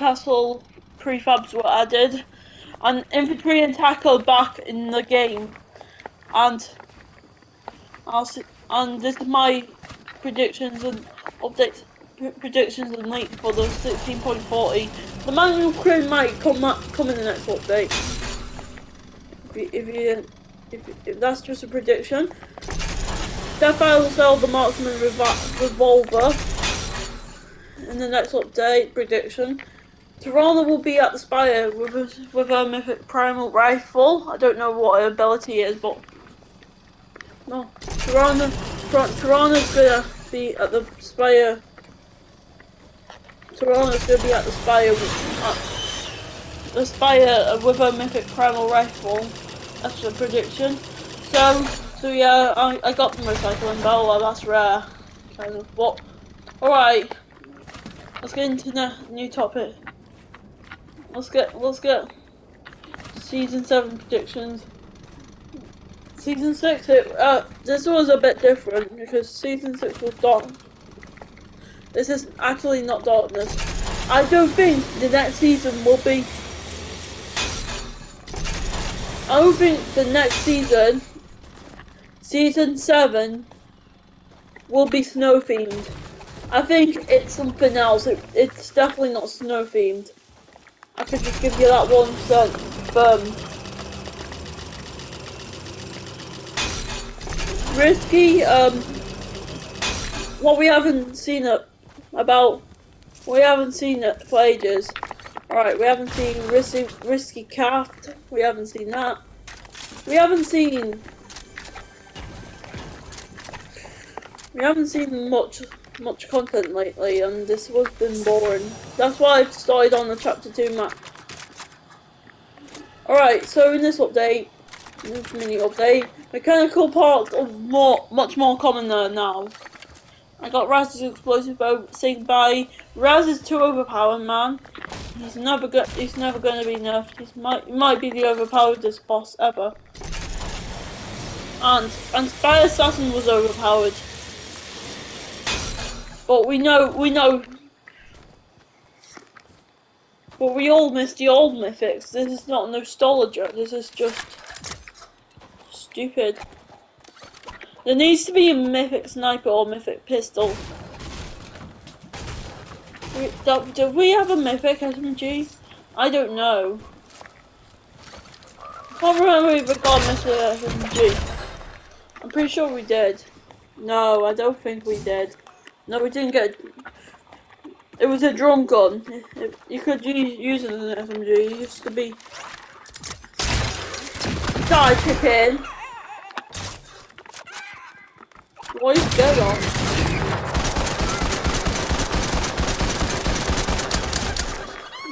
castle prefabs were added, and infantry and tackle back in the game. And I'll see, and this is my predictions and updates, predictions and leaks for the 16.40. The manual crew might come up, come in the next update. If you, if you if, if that's just a prediction. Deadfire will sell the marksman revolver in the next update prediction. Tarana will be at the Spire with a, with a mythic primal rifle. I don't know what her ability is, but no, Tarana, Tarana's gonna be at the Spire. Tarana's gonna be at the Spire with, at the Spire with a mythic primal rifle. That's the prediction. So, so yeah, I, I got the recycling Bella. That's rare, kind of. But all right, let's get into the new topic. Let's get let's get season seven predictions. Season six, it, uh, this was a bit different because season six was dark. This is actually not darkness. I don't think the next season will be. I don't think the next season, season seven, will be snow themed. I think it's something else. It, it's definitely not snow themed. I could just give you that one cent firm. Risky, um, what we haven't seen it about, we haven't seen it for ages. Alright, we haven't seen risky, risky craft, we haven't seen that. We haven't seen, we haven't seen much much content lately, and this has been boring. That's why I've started on the chapter 2 map. Alright, so in this update, this mini update, mechanical parts are more, much more common now. I got Raz's explosive bow saying bye. Raz is too overpowered, man. He's never go he's never gonna be nerfed. He might he might be the overpoweredest boss ever. And and Spire Assassin was overpowered. But we know, we know. But we all miss the old mythics. This is not nostalgia. This is just stupid. There needs to be a mythic sniper or mythic pistol. Do, we have a mythic SMG? I don't know. I can't remember if we got mythic SMG. I'm pretty sure we did. No, I don't think we did. No, we didn't get. It was a drum gun. It, you could use, use it as an SMG. It used to be. Die, chicken. What is going on?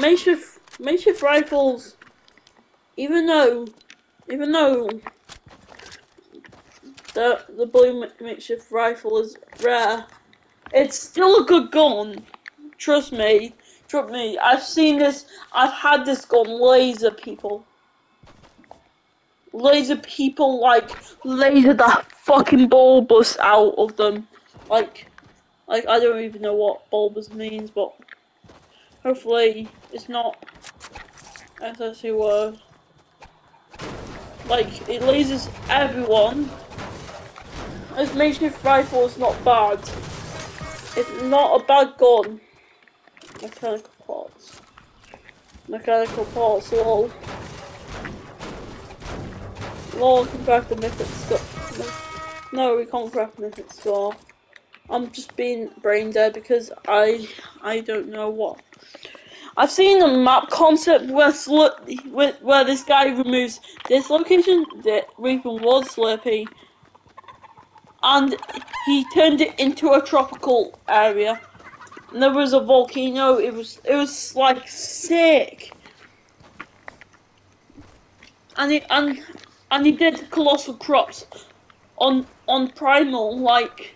Makeshift, makeshift rifles. Even though, even though the the blue makeshift rifle is rare. It's still a good gun. Trust me. Trust me. I've seen this. I've had this gun laser people. Laser people like laser that fucking bulbous out of them. Like, like I don't even know what bulbous means, but hopefully it's not SSC word. Like it lasers everyone. This makeshift rifle is not bad. It's not a bad gun. Mechanical parts. Mechanical parts, lol. Lol, can craft the mythic stuff. No, we can't craft mythic scar. I'm just being brain dead because I I don't know what. I've seen a map concept where where, where this guy removes this location that Reaper was Slurpee and he turned it into a tropical area. And there was a volcano. It was it was like sick. And he and and he did colossal crops on on primal like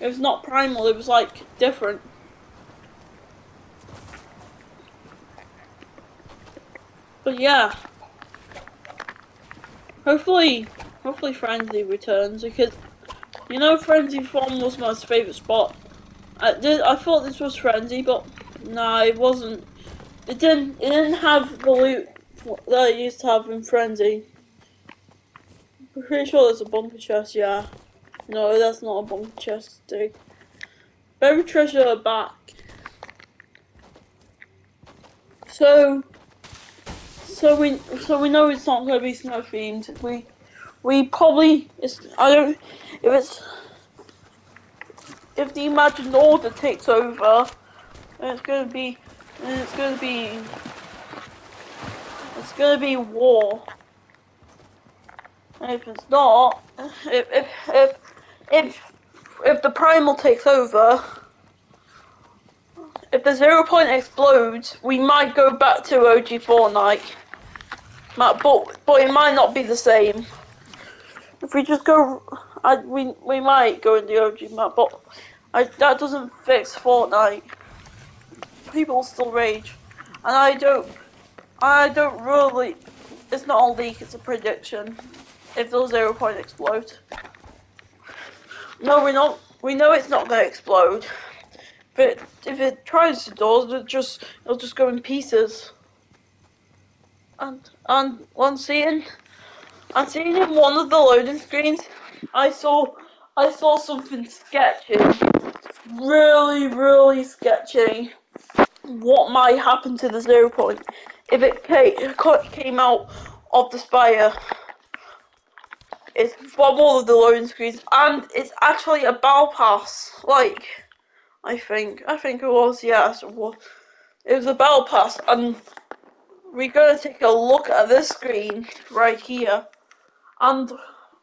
it was not primal. It was like different. But yeah. Hopefully, hopefully Frenzy returns because you know, Frenzy Farm was my favourite spot. I did. I thought this was Frenzy, but Nah, it wasn't. It didn't. It didn't have the loot that it used to have in Frenzy. I'm pretty sure there's a bunker chest. Yeah. No, that's not a bunker chest. Dig. Buried treasure back. So. So we so we know it's not going to be snow themed. We we probably it's I don't if it's if the imagined order takes over, it's to be it's to be it's to be war. And if it's not, if if if if if the primal takes over, if the zero point explodes, we might go back to OG Fortnite. But but it might not be the same. If we just go, I, we we might go in the OG map, but I, that doesn't fix Fortnite. People still rage, and I don't. I don't really. It's not a leak. It's a prediction. If those zero point explode, No, we're not. We know it's not going to explode. But if it tries to do, it just it'll just go in pieces. And and one scene, I'm seeing in one of the loading screens, I saw I saw something sketchy, really really sketchy. What might happen to the zero point if it came out of the spire? It's from all of the loading screens, and it's actually a battle pass. Like, I think, I think it was. Yes, it was. It was a battle pass, and we're gonna take a look at this screen right here and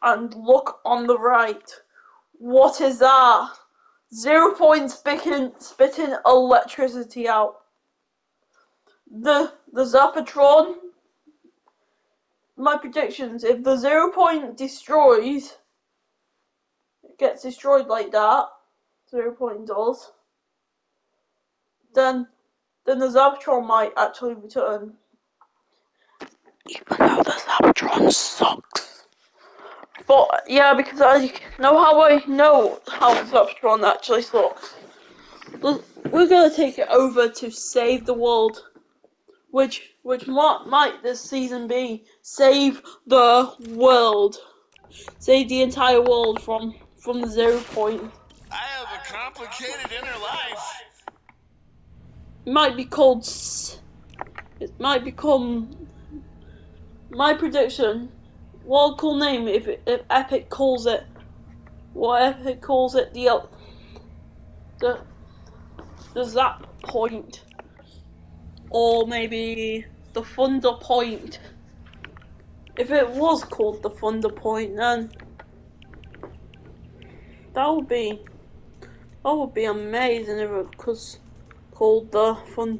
and look on the right. What is that? Zero point spitting spitting electricity out. The the Zapatron my predictions, if the zero point destroys gets destroyed like that, zero point does, then then the Zapatron might actually return even though the Zapatron sucks. But yeah, because I know how I know how the Zapatron actually sucks. We're gonna take it over to save the world, which which what might this season be? Save the world, save the entire world from from the zero point. I have a complicated inner life. It might be called. It might become my prediction. What cool name if if Epic calls it? What Epic calls it the the the Zap Point, or maybe the Thunder Point. If it was called the Thunder Point, then that would be that would be amazing if it was called the Fun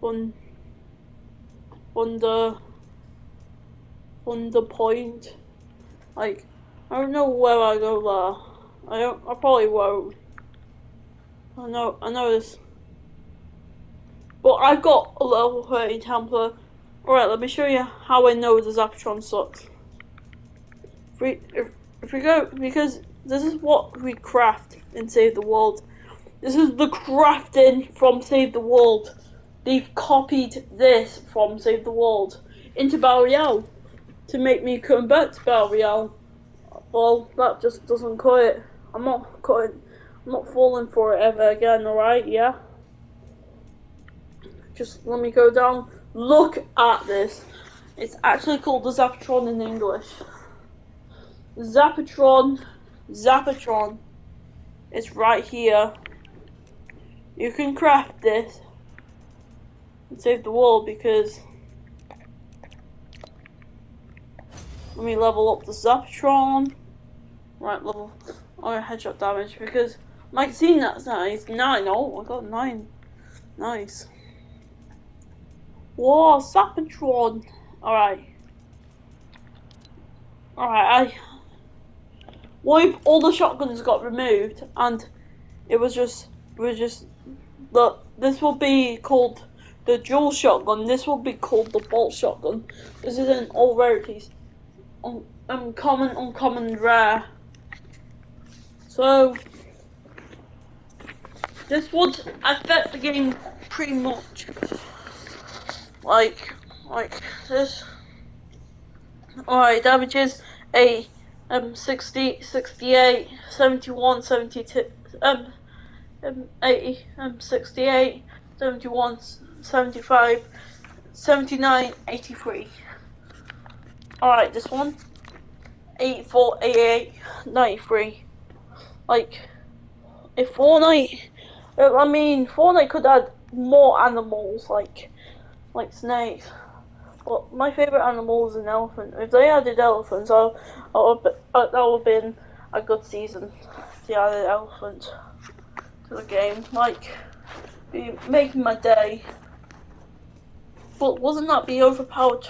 Fun Thunder on the point. Like, I don't know where I go there. I don't. I probably won't. I know. I know this. But I've got a level 30 Templar. Alright, let me show you how I know the Zapatron sucks. If we, if, if we go, because this is what we craft in Save the World. This is the crafting from Save the World. They've copied this from Save the World into Battle to make me come back to Royale. Well, that just doesn't cut it. I'm not cutting, I'm not falling for it ever again, alright, yeah? Just let me go down. Look at this. It's actually called the Zapatron in English. Zapatron, Zapatron. It's right here. You can craft this and save the world because Let me level up the Zapatron. Right, level. Oh, headshot damage because my scene that's nice. Nine. Oh, I got nine. Nice. Whoa, Zapatron. Alright. Alright, I. If all the shotguns got removed and it was just. It was just. Look, this will be called the dual shotgun. This will be called the bolt shotgun. This is in all rarities uncommon, uncommon, rare. So, this would affect the game pretty much. Like, like this. Alright, damages a um 60, 68, 71, 72, um, um 80, um 68, 71, 75, 79, 83. Alright, this one. 84, 88, 93. Like, if Fortnite, I mean, Fortnite could add more animals, like, like snakes. But my favorite animal is an elephant. If they added elephants, I, I would, that would have been a good season. If they added elephants to the game, like, be making my day. But wasn't that be overpowered?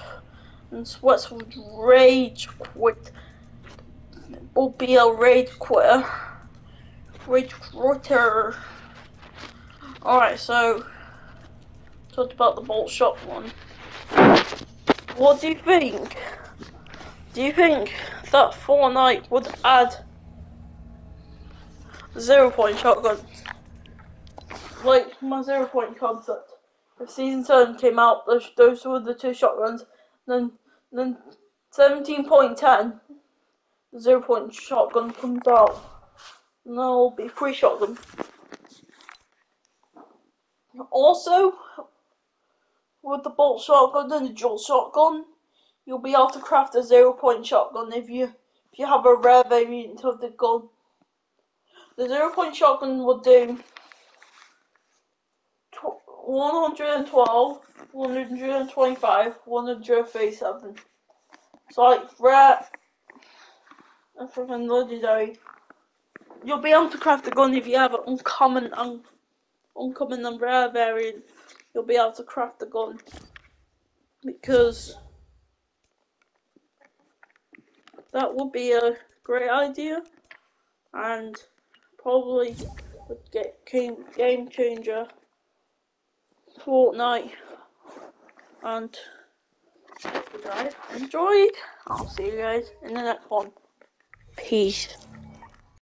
And would rage quit. Would be a rage quitter. Rage quitter. Alright, so talked about the bolt shot one. What do you think? Do you think that Fortnite would add zero point shotgun? Like my zero point concept. If season seven came out, those, those were the two shotguns. Then then seventeen point ten, the zero point shotgun comes out. And there'll be three shotgun. Also, with the bolt shotgun and the dual shotgun, you'll be able to craft a zero point shotgun if you if you have a rare variant of the gun. The zero point shotgun will do 112, 125, 137. It's like rare and freaking legendary. You'll be able to craft the gun if you have an uncommon un uncommon and rare variant you'll be able to craft the gun. Because that would be a great idea. And probably would get game changer Fortnite and enjoyed. I'll see you guys in the next one. Peace.